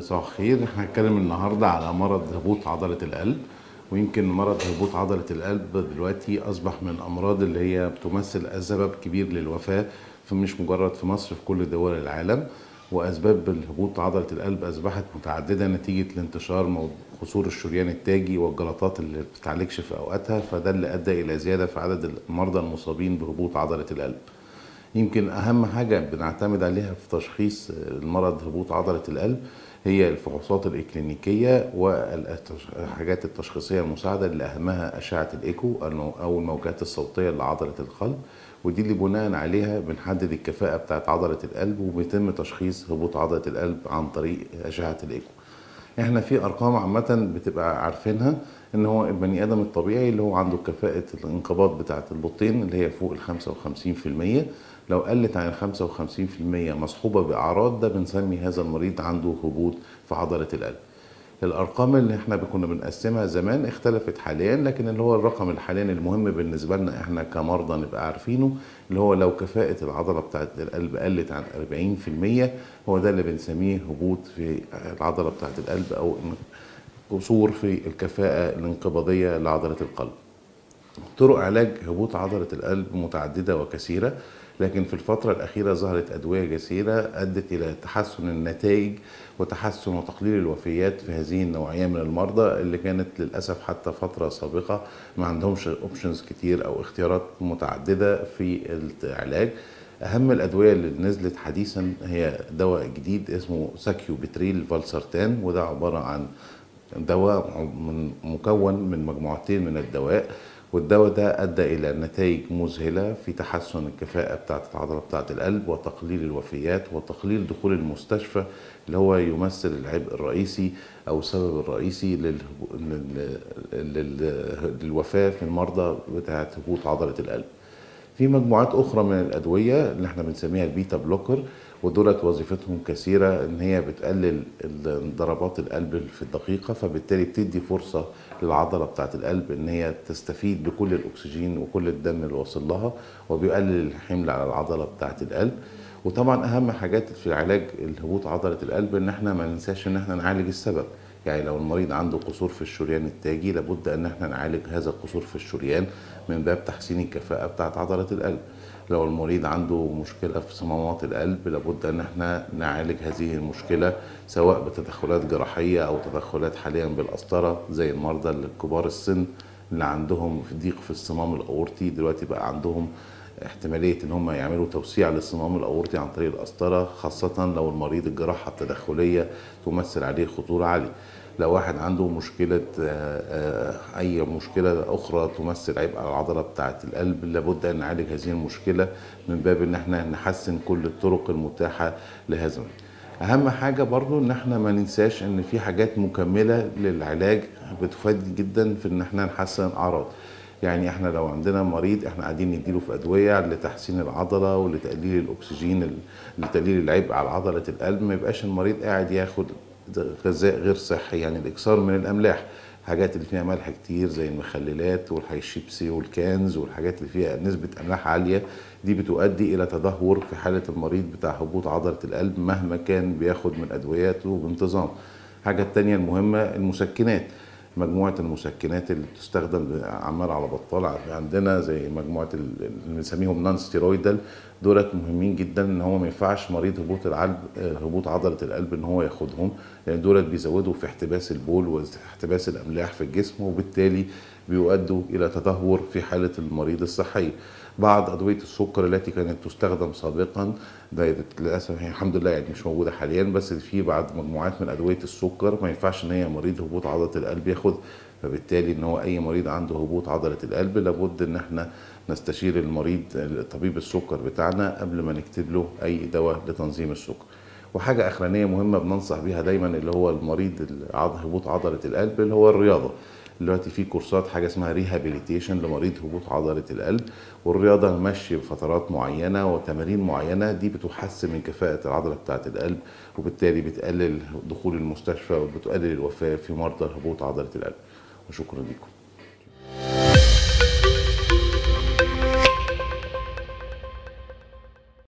صباح الخير. إحنا هنتكلم النهارده على مرض هبوط عضلة القلب ويمكن مرض هبوط عضلة القلب دلوقتي أصبح من الامراض اللي هي بتمثل سبب كبير للوفاة فمش مجرد في مصر في كل دول العالم. وأسباب الهبوط عضلة القلب أصبحت متعددة نتيجة لانتشار مو- خصور الشريان التاجي والجلطات اللي بتتعالجش في أوقاتها فده اللي أدى إلى زيادة في عدد المرضى المصابين بهبوط عضلة القلب. يمكن أهم حاجة بنعتمد عليها في تشخيص المرض هبوط عضلة القلب هي الفحوصات الإكلينيكية والحاجات التشخيصية المساعدة اللي أهمها أشعة الإيكو أو الموجات الصوتية لعضلة القلب. ودي اللي بناء عليها بنحدد الكفاءة بتاعت عضلة القلب وبيتم تشخيص هبوط عضلة القلب عن طريق أشعة الإيكو. إحنا في أرقام عامة بتبقى عارفينها إن هو البني آدم الطبيعي اللي هو عنده كفاءة الانقباض بتاعة البطين اللي هي فوق ال 55% لو قلت عن ال 55% مصحوبة بأعراض ده بنسمي هذا المريض عنده هبوط في عضلة القلب. الأرقام اللي إحنا كنا بنقسمها زمان اختلفت حاليا لكن اللي هو الرقم اللي حاليا المهم بالنسبة لنا إحنا كمرضى نبقى عارفينه اللي هو لو كفاءة العضلة بتاعه القلب قلت عن 40% هو ده اللي بنسميه هبوط في العضلة بتاعه القلب أو قصور في الكفاءة الانقباضية لعضلة القلب. طرق علاج هبوط عضلة القلب متعددة وكثيرة. لكن في الفترة الأخيرة ظهرت أدوية كثيرة أدت إلى تحسن النتائج وتحسن وتقليل الوفيات في هذه النوعية من المرضى اللي كانت للأسف حتى فترة سابقة ما عندهمش options كتير أو اختيارات متعددة في العلاج. أهم الأدوية اللي نزلت حديثا هي دواء جديد اسمه sacubitril valsartan وده عبارة عن دواء مكون من مجموعتين من الدواء. والدواء ده أدى إلى نتائج مذهلة في تحسن الكفاءة بتاعه العضلة بتاعه القلب وتقليل الوفيات وتقليل دخول المستشفى اللي هو يمثل العبء الرئيسي أو السبب الرئيسي لل... لل... لل... للوفاة في المرضى بتاعه هبوط عضلة القلب. في مجموعات أخرى من الأدوية اللي إحنا بنسميها البيتا بلوكر ودولت وظيفتهم كثيرة إن هي بتقلل ضربات القلب في الدقيقة فبالتالي بتدي فرصة للعضلة بتاعة القلب إن هي تستفيد بكل الأكسجين وكل الدم اللي واصل لها وبيقلل الحمل على العضلة بتاعة القلب. وطبعا أهم حاجات في علاج الهبوط عضلة القلب إن إحنا ما ننساش إن إحنا نعالج السبب. يعني لو المريض عنده قصور في الشريان التاجي لابد أن إحنا نعالج هذا القصور في الشريان من باب تحسين الكفاءة بتاعه عضلة القلب. لو المريض عنده مشكلة في صمامات القلب لابد أن إحنا نعالج هذه المشكلة سواء بتدخلات جراحية أو تدخلات حاليا بالقسطره زي المرضى الكبار السن اللي عندهم ضيق في الصمام الأورطي دلوقتي بقى عندهم احتمالية إن هم يعملوا توسيع للصمام الأورطي عن طريق القسطره خاصة لو المريض الجراحة التدخلية تمثل عليه خطورة عالية. لو واحد عنده مشكلة آه، آه، أي مشكلة أخرى تمثل عبء على العضلة بتاعة القلب لابد أن نعالج هذه المشكلة من باب أن إحنا نحسن كل الطرق المتاحة لهذا. أهم حاجة برضو أن إحنا ما ننساش أن في حاجات مكملة للعلاج بتفيد جدا في أن إحنا نحسن الأعراض يعني إحنا لو عندنا مريض إحنا قاعدين نديله في أدوية لتحسين العضلة ولتقليل الأكسجين لتقليل العبء على عضلة القلب ما يبقاش المريض قاعد ياخد غذاء غير صحي يعني الإكثار من الأملاح. حاجات اللي فيها ملح كتير زي المخللات والشيبسي والكانز والحاجات اللي فيها نسبة أملاح عالية دي بتؤدي إلى تدهور في حالة المريض بتاع هبوط عضلة القلب مهما كان بياخد من أدوياته بانتظام. حاجة التانية المهمة المسكنات. مجموعة المسكنات اللي بتستخدم عمال على بطال عندنا زي مجموعة ال- اللي بنسميهم نون ستيرويدال دولت مهمين جدا إن هو ما ينفعش مريض هبوط القلب هبوط عضلة القلب إن هو ياخدهم. لأن دولت بيزودوا في احتباس البول واحتباس الأملاح في الجسم وبالتالي بيؤدوا إلى تدهور في حالة المريض الصحي. بعض أدوية السكر التي كانت تستخدم سابقا ده للأسف هي الحمد لله يعني مش موجودة حاليا بس في بعض مجموعات من أدوية السكر ما ينفعش إن هي مريض هبوط عضلة القلب ياخد فبالتالي إن هو أي مريض عنده هبوط عضلة القلب لابد إن إحنا نستشير المريض طبيب السكر بتاعنا قبل ما نكتب له أي دواء لتنظيم السكر. وحاجة أخرانية مهمة بننصح بيها دايما اللي هو المريض هبوط عضلة القلب اللي هو الرياضة. دلوقتي في كورسات حاجة اسمها ريهابيليتيشن لمريض هبوط عضلة القلب والرياضة ماشية بفترات معينة وتمارين معينة دي بتحسن من كفاءة العضلة بتاعة القلب وبالتالي بتقلل دخول المستشفى وبتقلل الوفاة في مرضى هبوط عضلة القلب. وشكرا لكم.